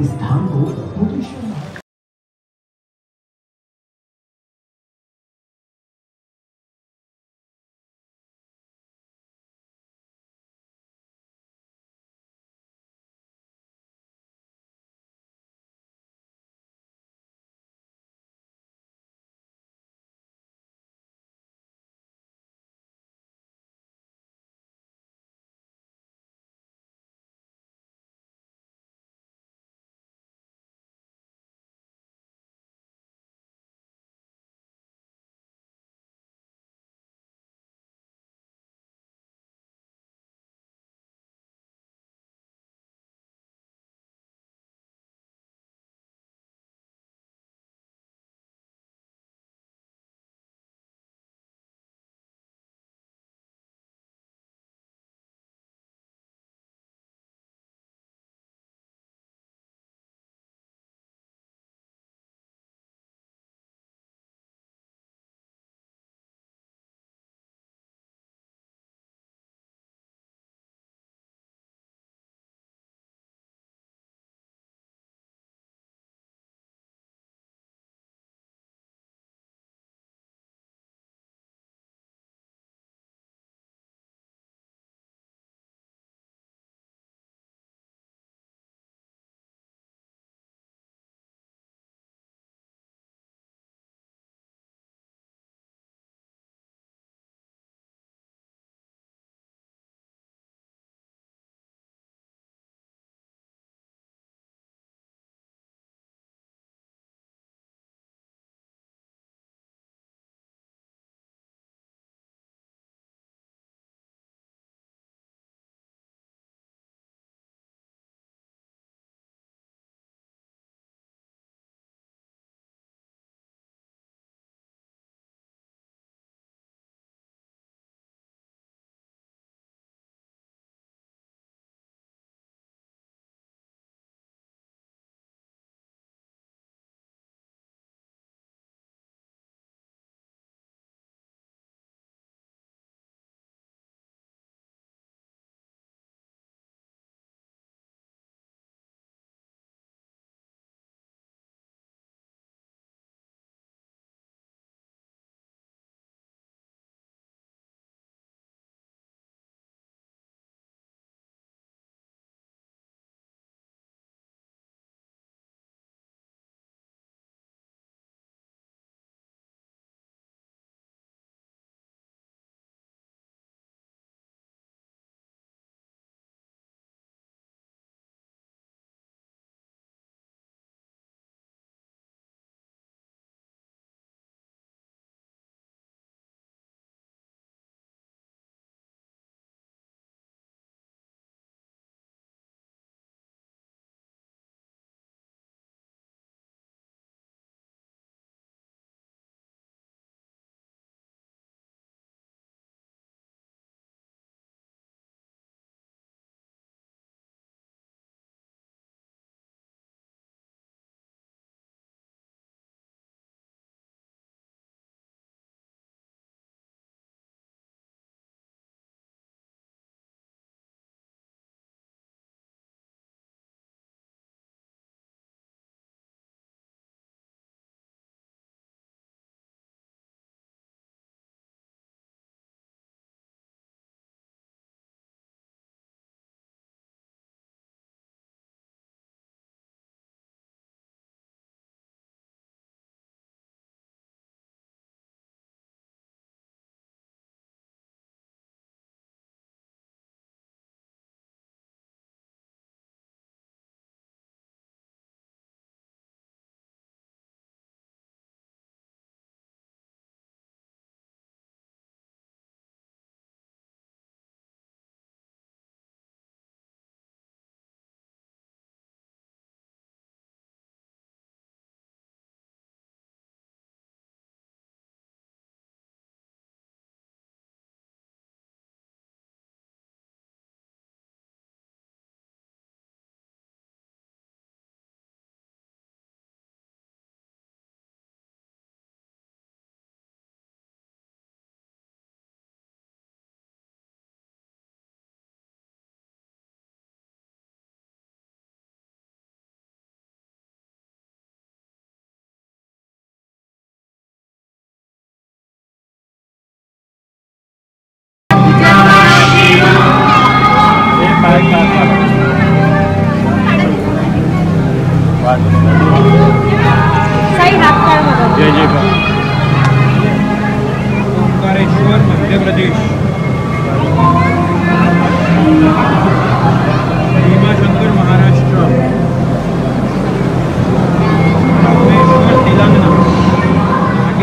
इस धाम को मुकेश्वर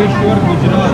еще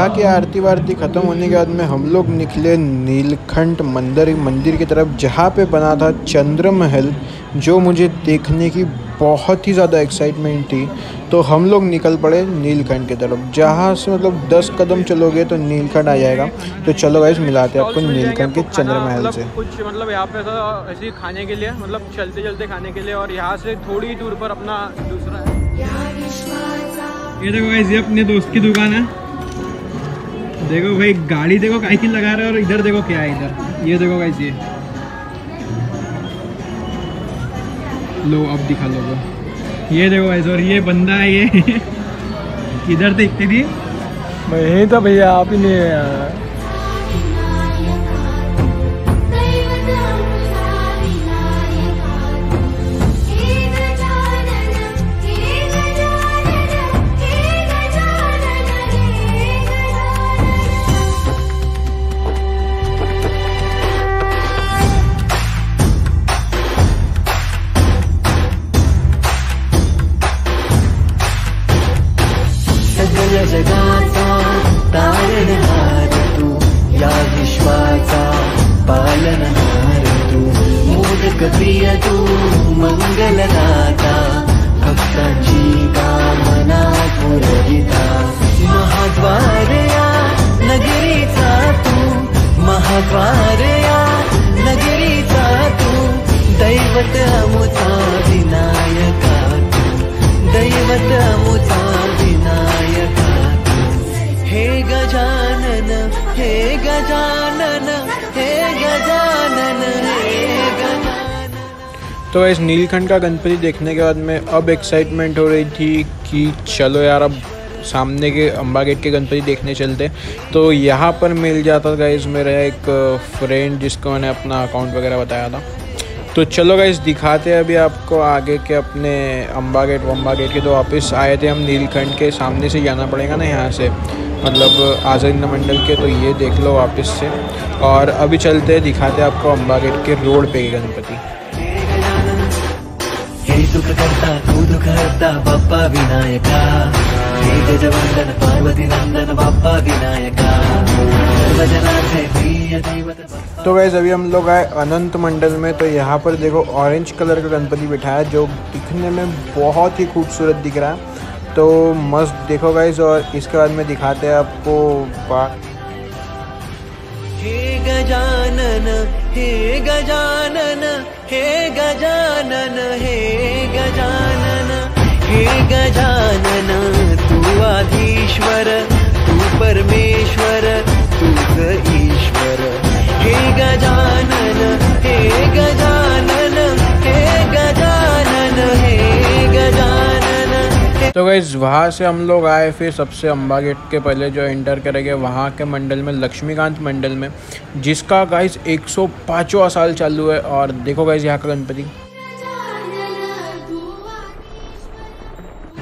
यहाँ की आरती वारती ख़त्म होने के बाद में हम लोग निकले नीलखंड मंदिर मंदिर की तरफ़ जहाँ पे बना था चंद्र महल जो मुझे देखने की बहुत ही ज़्यादा एक्साइटमेंट थी। तो हम लोग निकल पड़े नीलखंड की तरफ़। जहाँ से मतलब 10 कदम चलोगे तो नीलखंड आ जाएगा। तो चलो गाइस मिलाते हैं आपको नीलखंड के चंद्र महल से। कुछ मतलब यहाँ पे ऐसा ऐसे खाने के लिए मतलब चलते चलते खाने के लिए और यहाँ से थोड़ी दूर पर अपना दूसरा है। ये देखो ये अपने दोस्त की दुकान है। देखो भाई, गाड़ी देखो कहीं लगा रहे और इधर देखो क्या है इधर। ये देखो कैसी है लो, अब दिखा लो ये देखो भाई और ये बंदा है ये। इधर देखते थी मैं भैया, आप ही नहीं है यार लोकप्रिय तू मंगलदाता भक्तांची कामना पुरविता महाद्वार या नगरीचा तू महाद्वार या नगरीचा तू। दैवत अमुचा विनायका तू दैवत तू। हे गजानन हे गजानन तो इस नीलखंड का गणपति देखने के बाद में अब एक्साइटमेंट हो रही थी कि चलो यार, अब सामने के अम्बा गेट के गणपति देखने चलते तो यहाँ पर मिल जाता था इस मेरा एक फ्रेंड जिसको मैंने अपना अकाउंट वगैरह बताया था। तो चलो गाइस दिखाते हैं अभी आपको आगे के अपने अम्बा गेट वम्बा गेट के तो वापस आए थे हम नीलखंड के, सामने से जाना पड़ेगा ना यहाँ से। मतलब आज़ाद मंडल के तो ये देख लो वापस से। और अभी चलते हैं, दिखाते हैं आपको अम्बा गेट के रोड पे, गणपति। करता तू दुख हरता बाप्पा विनायका हे गजवंदन पार्वती नंदन बाप्पा विनायका तो गैस अभी हम लोग आए अनंत मंडल में तो यहाँ पर देखो ऑरेंज कलर का गणपति बिठाया जो दिखने में बहुत ही खूबसूरत दिख रहा है। तो मस्त देखो गाइज़ और इसके बाद में दिखाते हैं आपको गजानन हे गजानन हे गजानन हे गजानन हे गजानन तू आधीश्वर तू परमेश्वर तो गैस वहाँ से हम लोग आए, फिर सबसे अम्बा गेट के पहले जो एंटर करेंगे, वहाँ के मंडल में, लक्ष्मीकांत मंडल में, जिसका गाइस 105वां साल चालू है। और देखो गाइस यहाँ का गणपति।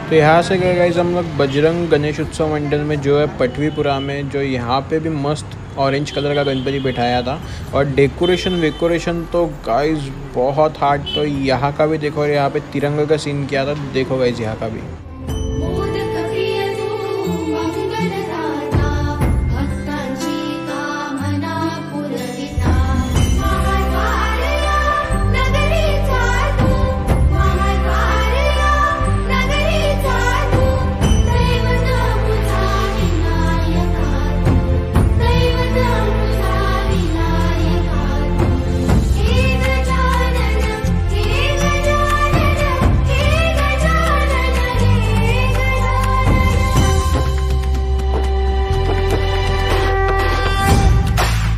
तो यहाँ से गए गाइस हम लोग बजरंग गणेश उत्सव मंडल में, जो है पटवीपुरा में, जो यहाँ पे भी मस्त ऑरेंज कलर का गणपति बैठाया था। और डेकोरेशन वेकोरेशन तो गाइज़ बहुत हार्ड तो यहाँ का भी देखो यहाँ पे तिरंगा का सीन किया था। देखो गाइस यहाँ का भी।